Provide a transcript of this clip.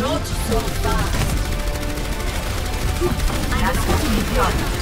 Not so fast. That's what we got.